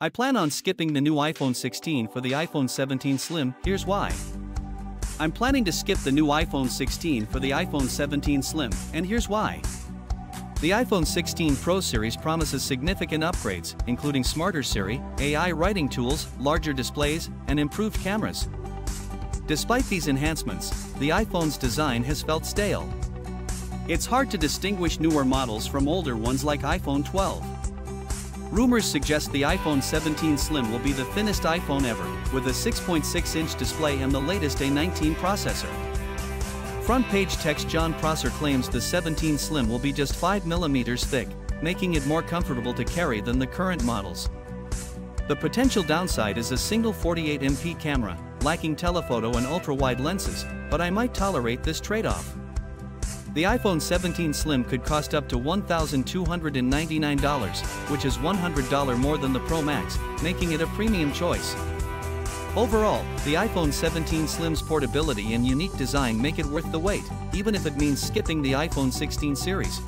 I plan on skipping the new iPhone 16 for the iPhone 17 Slim, here's why. I'm planning to skip the new iPhone 16 for the iPhone 17 Slim, and here's why. The iPhone 16 Pro series promises significant upgrades, including smarter Siri, AI writing tools, larger displays, and improved cameras. Despite these enhancements, the iPhone's design has felt stale. It's hard to distinguish newer models from older ones like iPhone 12. Rumors suggest the iPhone 17 Slim will be the thinnest iPhone ever, with a 6.6-inch display and the latest A19 processor. Front page text Jon Prosser claims the 17 Slim will be just 5mm thick, making it more comfortable to carry than the current models. The potential downside is a single 48MP camera, lacking telephoto and ultra-wide lenses, but I might tolerate this trade-off. The iPhone 17 Slim could cost up to $1,299, which is $100 more than the Pro Max, making it a premium choice. Overall, the iPhone 17 Slim's portability and unique design make it worth the wait, even if it means skipping the iPhone 16 series.